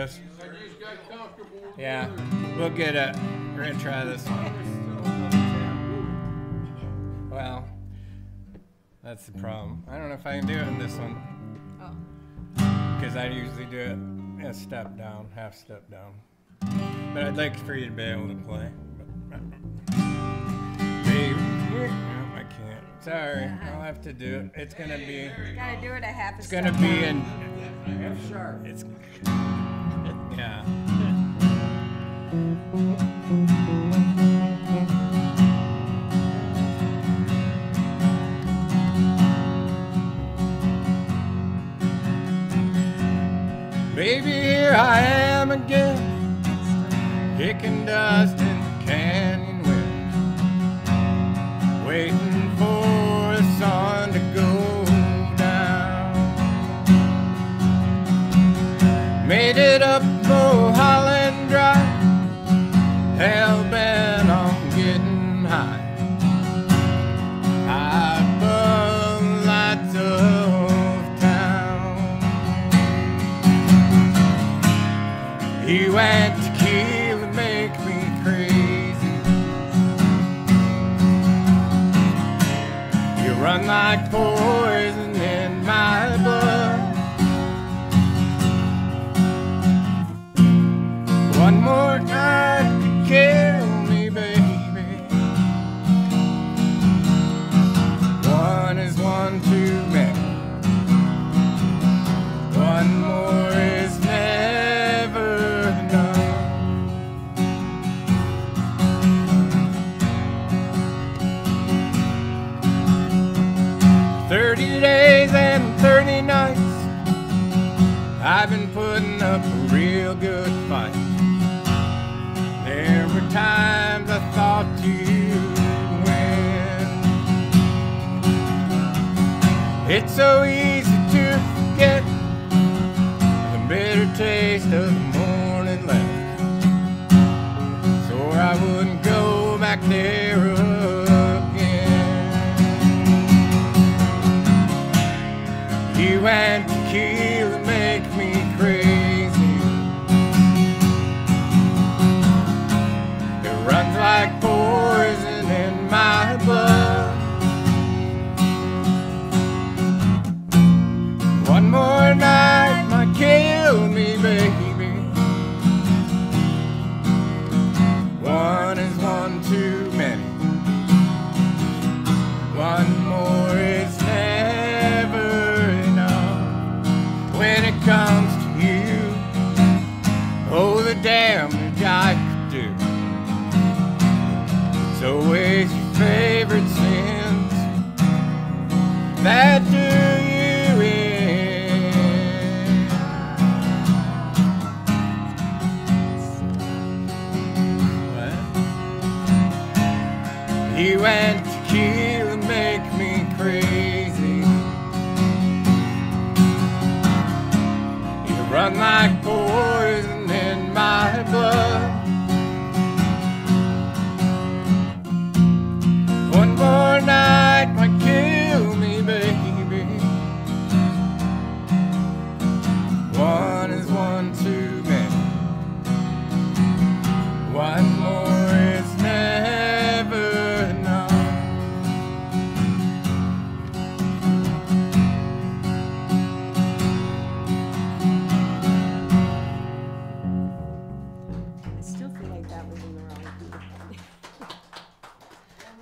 Just yeah, we'll get it. We're gonna try this one. Well, that's the problem. I don't know if I can do it in this one. Oh. because I usually do it a step down, half step down. But I'd like for you to be able to play. I can't. Sorry, I'll have to do it. It's gonna be. Gotta do it a half a It's gonna be in. F sharp. It's. Yeah. Baby, here I am again, kicking dust in the canyon wind, waiting for the sun to go down. Made it up Mulholland Drive, hell bent on getting high. High above the lights of town. You and tequila make me crazy. You run like poison I've been putting up a real good fight. There were times I thought you'd win. It's so easy to forget the bitter taste of the morning left. So I wouldn't go back there One more is never enough when it comes to you. Oh, the damage I could do. It's always your favorite sins that do you in. What? You and